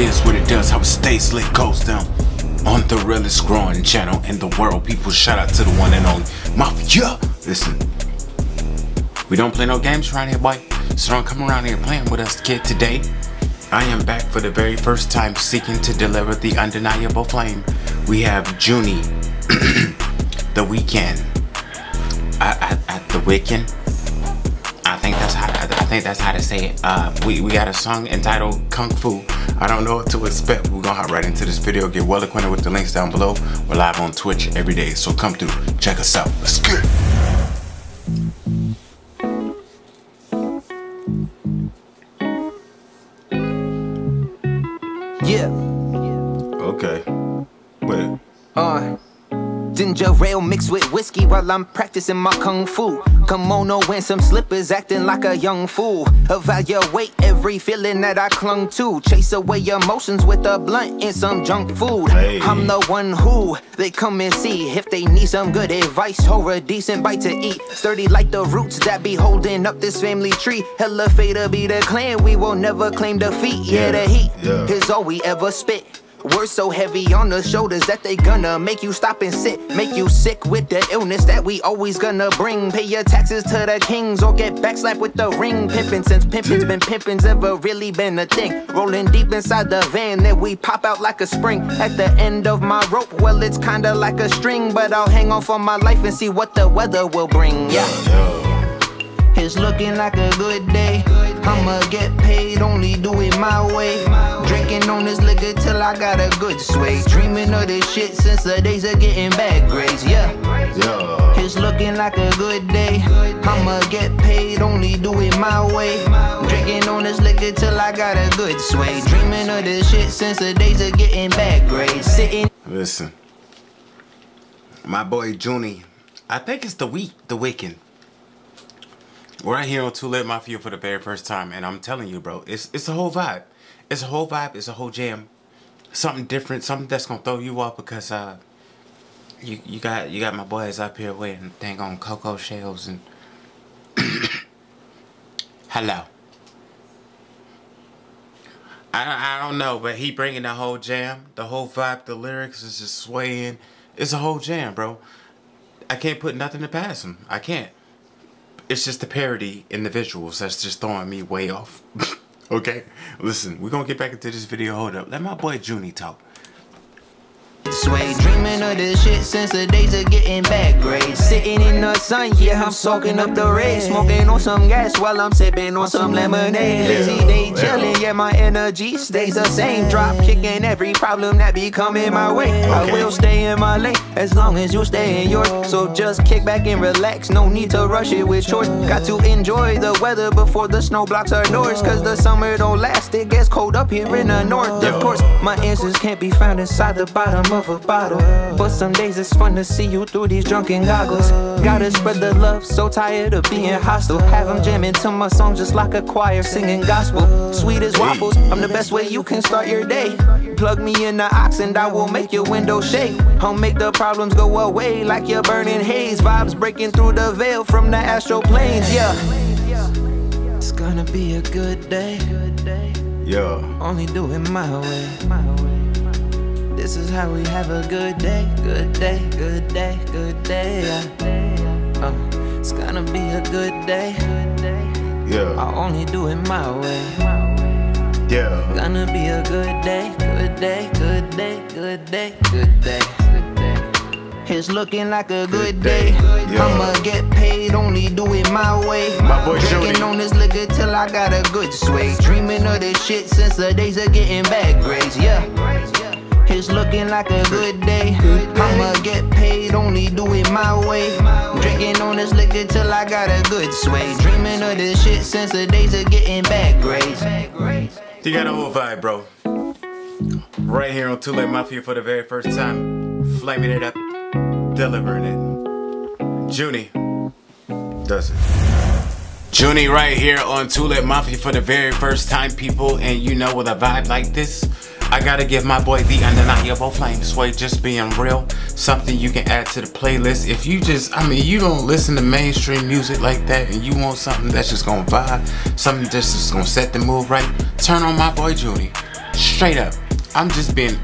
is, what it does, how it stays lit, goes down. On the realest growing channel in the world, people shout out to the one and only Mafia. Listen, we don't play no games around here, boy. So don't come around here playing with us, kid. Today, I am back for the very first time seeking to deliver the undeniable flame. We have Juni, the Wiccan. At, the Wiccan. I think that's how I think that's how to say it. Uh, we we got a song entitled Kung Fu. I don't know what to expect. We're gonna hop right into this video, get well acquainted with the links down below. We're live on Twitch every day, so come through, check us out. Let's get. Yeah. Okay. Wait. Uh. Ginger ale mixed with whiskey while I'm practicing my kung fu. Kimono and some slippers acting like a young fool. Evaluate every feeling that I clung to. Chase away emotions with a blunt and some junk food. Hey. I'm the one who they come and see if they need some good advice or a decent bite to eat. Sturdy like the roots that be holding up this family tree. Hella fader be the clan, we will never claim defeat. Yeah, Yeah, the heat yeah. is all we ever spit. Words so heavy on the shoulders that they gonna make you stop and sit. Make you sick with the illness that we always gonna bring. Pay your taxes to the kings or get backslapped with the ring. Pimpin' since pimpin's been pimpin's ever really been a thing. Rolling deep inside the van, that we pop out like a spring. At the end of my rope, well, it's kinda like a string. But I'll hang on for my life and see what the weather will bring. Yeah. It's looking like a good day. I'ma get paid, only do it my way. Drinking on this liquor till I got a good sway. Dreaming of this shit since the days of getting bad grades, yeah. Yo. It's looking like a good day. I'ma get paid, only do it my way. Drinking on this liquor till I got a good sway. Dreaming of this shit since the days of getting bad grades. Sitting Listen. My boy Juni. I think it's the week, the Wiccan. We're right here on Too Lit Mafia for the very first time, and I'm telling you, bro, it's it's a whole vibe. It's a whole vibe. It's a whole jam. Something different. Something that's gonna throw you off because uh, you you got you got my boys up here waiting, dang on cocoa shells and hello. I I don't know, but he bringing the whole jam, the whole vibe, the lyrics is just swaying. It's a whole jam, bro. I can't put nothing to pass him. I can't it's just the parody in the visuals that's just throwing me way off. okay? Listen, we're gonna get back into this video. Hold up. Let my boy Juni talk. Sway, dreaming of this shit since the days of getting bad grades. Sitting in the sun, yeah, I'm soaking up the rays. Smoking on some gas while I'm sipping on some lemonade. Lazy day chilling, yeah, my energy stays the same. Drop kicking every problem that be coming my way. I will stay in my lane as long as you stay in yours. So just kick back and relax, no need to rush it with chores. Got to enjoy the weather before the snow blocks our doors. Cause the summer don't last, it gets cold up here in the north. Of course, my answers can't be found inside the bottom of a bottle. But some days it's fun to see you through these drunken goggles. Gotta spread the love, so tired of being hostile. Have them jamming to my song just like a choir singing gospel. Sweet as waffles, I'm the best way you can start your day. Plug me in the aux and I will make your window shake. I'll make the problems go away like you're burning haze. Vibes breaking through the veil from the astral planes, yeah. It's gonna be a good day. Yo. Only do it my way. This is how we have a good day, good day, good day, good day. Yeah. Uh, it's gonna be a good day. Yeah. I only do it my way. Yeah. Gonna be a good day, good day, good day, good day, good day. It's looking like a good day. Yeah. I'ma get paid, only do it my way. My boy Drinking Jody. on this liquor till I got a good sway. Dreaming of this shit since the days of getting bad grades. Yeah. It's looking like a good day. I'ma get paid, only do it my way. Drinking on this liquor till I got a good sway. Dreaming of this shit since the days of getting bad grades. You got a whole vibe, bro. Right here on Too Lit Mafia for the very first time. Flaming it up. Delivering it. Juni does it. Juni right here on Too Lit Mafia for the very first time, people. And you know, with a vibe like this, I gotta give my boy the undeniable flame sway just being real. Something you can add to the playlist. If you just, I mean, you don't listen to mainstream music like that and you want something that's just gonna vibe, something that's just gonna set the mood right, turn on my boy Juni. Straight up. I'm just being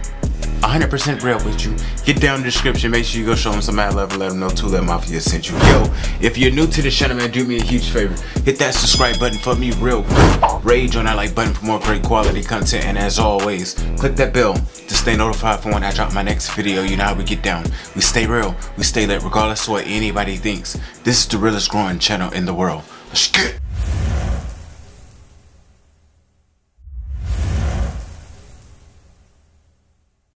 100% real with you. Get down in the description. Make sure you go show them some mad love and let them know Too Lit Mafia sent you. Yo, if you're new to the channel, man, do me a huge favor. Hit that subscribe button for me real quick. Rage on that like button for more great quality content. And as always, click that bell to stay notified for when I drop my next video. You know how we get down. We stay real. We stay lit regardless of what anybody thinks. This is the realest growing channel in the world. Let's get